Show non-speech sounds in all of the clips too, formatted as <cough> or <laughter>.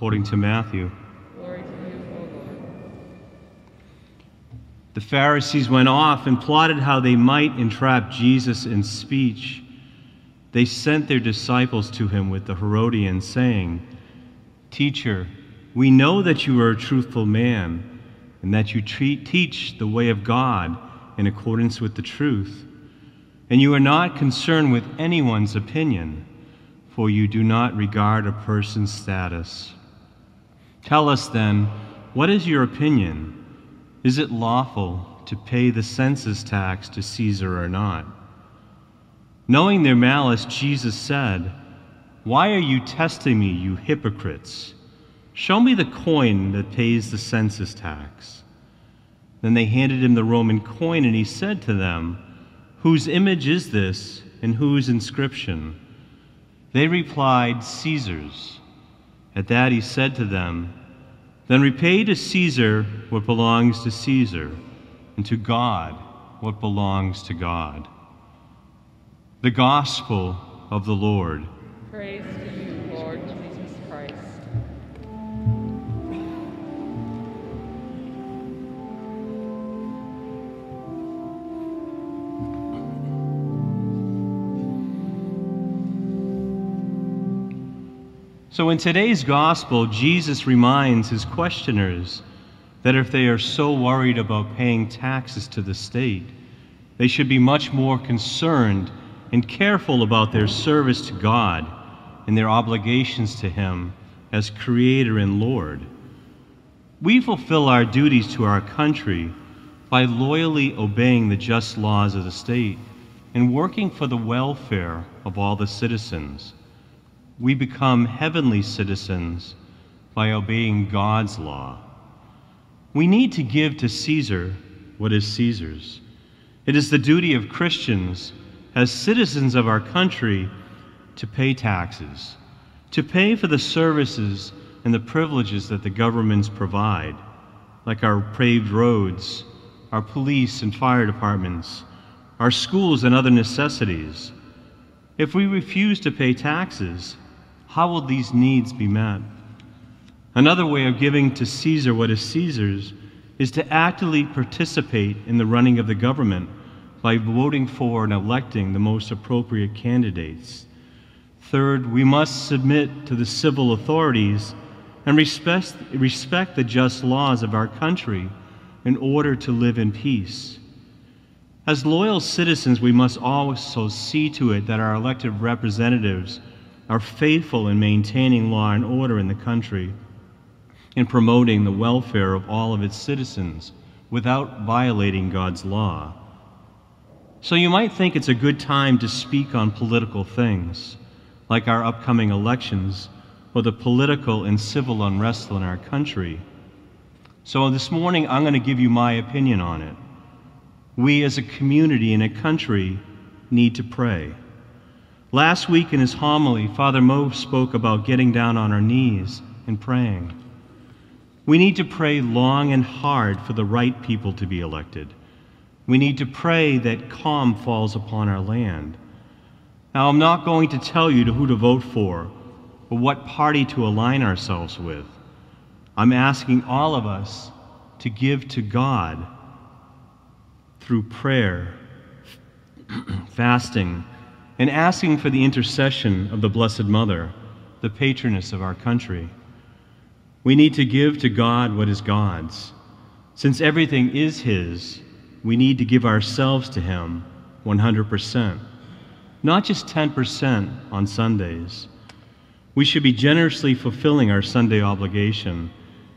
according to Matthew. Glory to you, O Lord. The Pharisees went off and plotted how they might entrap Jesus in speech. They sent their disciples to him with the Herodians, saying, Teacher, we know that you are a truthful man, and that you treat, teach the way of God in accordance with the truth. And you are not concerned with anyone's opinion, for you do not regard a person's status. Tell us then, what is your opinion? Is it lawful to pay the census tax to Caesar or not? Knowing their malice, Jesus said, Why are you testing me, you hypocrites? Show me the coin that pays the census tax. Then they handed him the Roman coin, and he said to them, Whose image is this, and whose inscription? They replied, Caesar's. At that he said to them, Then repay to Caesar what belongs to Caesar, and to God what belongs to God. The Gospel of the Lord. Praise to you, Lord Jesus Christ. So, in today's Gospel, Jesus reminds his questioners that if they are so worried about paying taxes to the state, they should be much more concerned and careful about their service to God and their obligations to Him as Creator and Lord. We fulfill our duties to our country by loyally obeying the just laws of the state and working for the welfare of all the citizens. We become heavenly citizens by obeying God's law. We need to give to Caesar what is Caesar's. It is the duty of Christians as citizens of our country to pay taxes, to pay for the services and the privileges that the governments provide, like our paved roads, our police and fire departments, our schools and other necessities. If we refuse to pay taxes, how will these needs be met? Another way of giving to Caesar what is Caesar's is to actively participate in the running of the government by voting for and electing the most appropriate candidates. Third, we must submit to the civil authorities and respect, respect the just laws of our country in order to live in peace. As loyal citizens, we must also see to it that our elected representatives are faithful in maintaining law and order in the country in promoting the welfare of all of its citizens without violating God's law. So you might think it's a good time to speak on political things, like our upcoming elections or the political and civil unrest in our country. So this morning, I'm going to give you my opinion on it. We as a community and a country need to pray. Last week in his homily, Father Mo spoke about getting down on our knees and praying. We need to pray long and hard for the right people to be elected. We need to pray that calm falls upon our land. Now, I'm not going to tell you to who to vote for or what party to align ourselves with. I'm asking all of us to give to God through prayer, <clears throat> fasting, and asking for the intercession of the Blessed Mother, the patroness of our country. We need to give to God what is God's. Since everything is His, we need to give ourselves to Him 100%, not just 10% on Sundays. We should be generously fulfilling our Sunday obligation,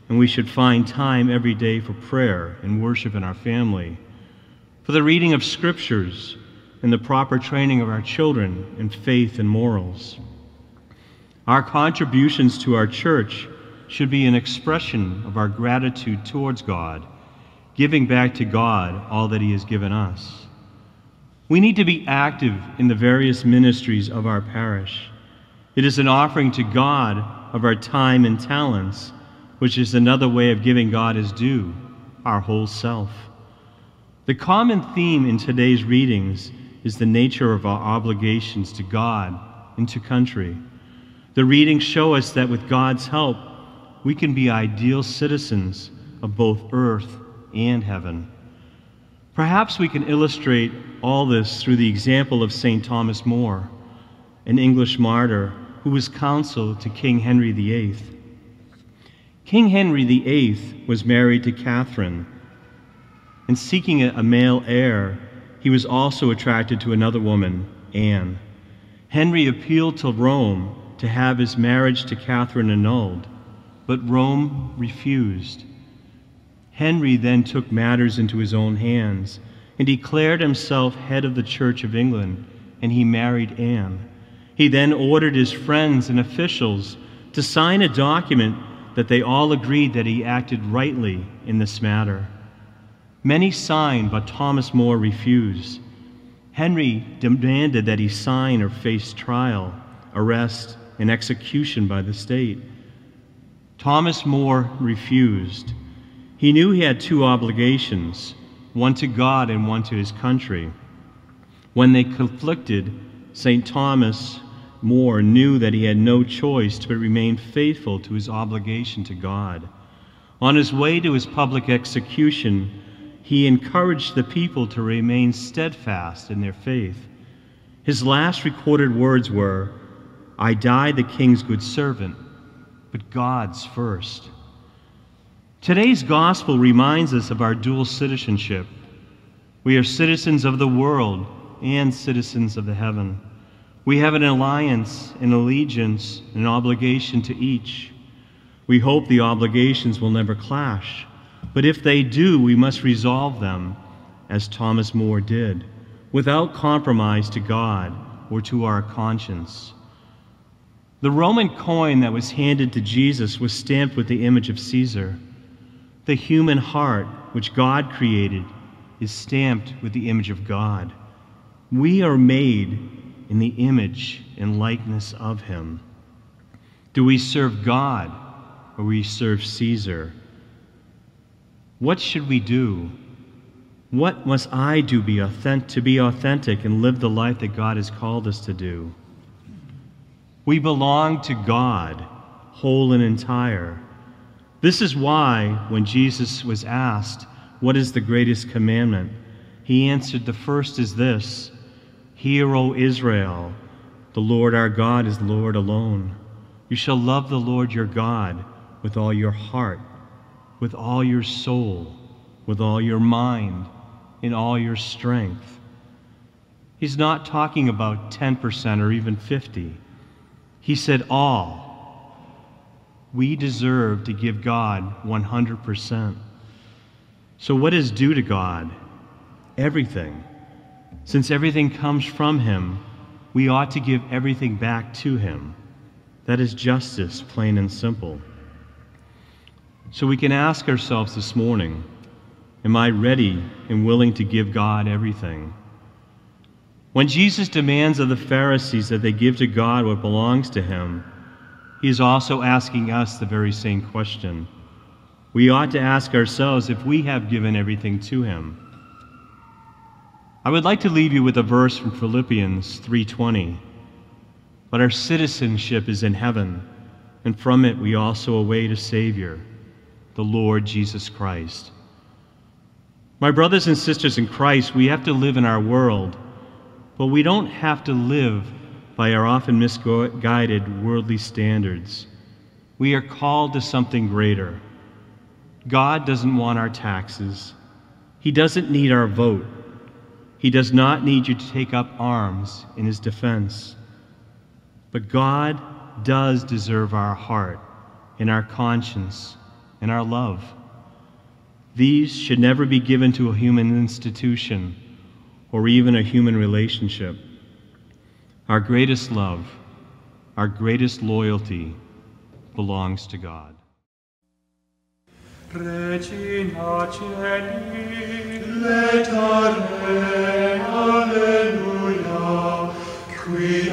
and we should find time every day for prayer and worship in our family, for the reading of scriptures, and the proper training of our children in faith and morals. Our contributions to our church should be an expression of our gratitude towards God, giving back to God all that He has given us. We need to be active in the various ministries of our parish. It is an offering to God of our time and talents, which is another way of giving God his due, our whole self. The common theme in today's readings is the nature of our obligations to God and to country. The readings show us that with God's help, we can be ideal citizens of both earth and heaven. Perhaps we can illustrate all this through the example of St. Thomas More, an English martyr who was counsel to King Henry VIII. King Henry VIII was married to Catherine, and seeking a male heir, he was also attracted to another woman, Anne. Henry appealed to Rome to have his marriage to Catherine annulled, but Rome refused. Henry then took matters into his own hands and declared himself head of the Church of England, and he married Anne. He then ordered his friends and officials to sign a document that they all agreed that he acted rightly in this matter. Many signed, but Thomas More refused. Henry demanded that he sign or face trial, arrest, and execution by the state. Thomas More refused. He knew he had two obligations one to God and one to his country. When they conflicted, St. Thomas More knew that he had no choice but remain faithful to his obligation to God. On his way to his public execution, he encouraged the people to remain steadfast in their faith. His last recorded words were, I die the king's good servant, but God's first. Today's gospel reminds us of our dual citizenship. We are citizens of the world and citizens of the heaven. We have an alliance, an allegiance, an obligation to each. We hope the obligations will never clash, but if they do, we must resolve them, as Thomas More did, without compromise to God or to our conscience. The Roman coin that was handed to Jesus was stamped with the image of Caesar. The human heart, which God created, is stamped with the image of God. We are made in the image and likeness of Him. Do we serve God or we serve Caesar? What should we do? What must I do be authentic, to be authentic and live the life that God has called us to do? We belong to God, whole and entire. This is why, when Jesus was asked, What is the greatest commandment? he answered, The first is this Hear, O Israel, the Lord our God is Lord alone. You shall love the Lord your God with all your heart, with all your soul, with all your mind, in all your strength. He's not talking about 10% or even 50. He said all we deserve to give God 100%. So, what is due to God? Everything. Since everything comes from Him, we ought to give everything back to Him. That is justice, plain and simple. So, we can ask ourselves this morning Am I ready and willing to give God everything? When Jesus demands of the Pharisees that they give to God what belongs to Him, he is also asking us the very same question. We ought to ask ourselves if we have given everything to him. I would like to leave you with a verse from Philippians 3:20. But our citizenship is in heaven, and from it we also await a savior, the Lord Jesus Christ. My brothers and sisters in Christ, we have to live in our world, but we don't have to live by our often misguided worldly standards. We are called to something greater. God doesn't want our taxes. He doesn't need our vote. He does not need you to take up arms in his defense. But God does deserve our heart and our conscience and our love. These should never be given to a human institution or even a human relationship. Our greatest love, our greatest loyalty belongs to God. Regina Caeli, Alleluia, qui